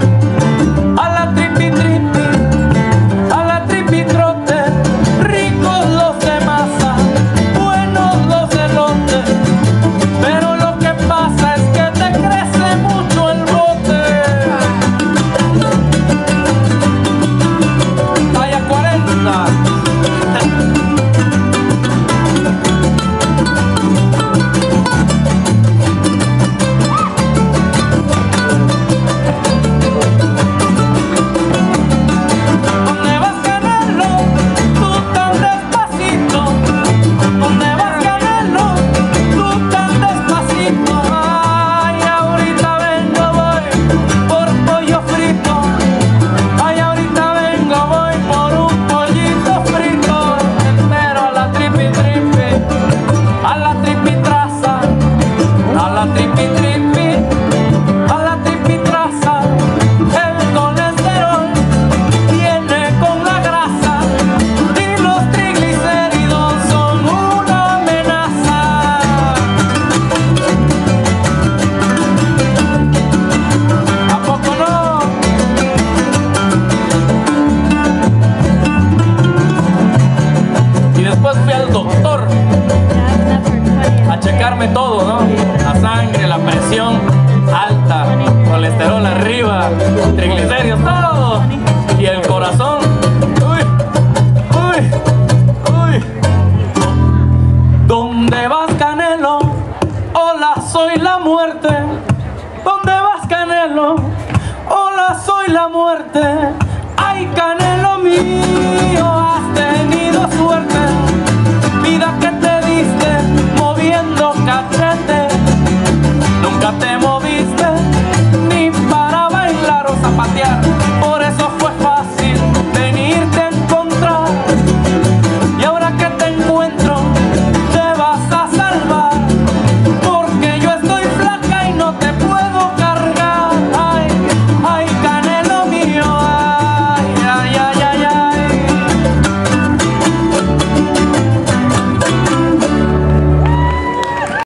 Thank you. Todo, ¿no? La sangre, la presión alta, colesterol arriba, triglicéridos, todo. Y el corazón. Uy, uy, uy. ¿Dónde vas, Canelo? Hola, soy la muerte. ¿Dónde vas, Canelo? Hola, soy la muerte. Ay, Canelo mío.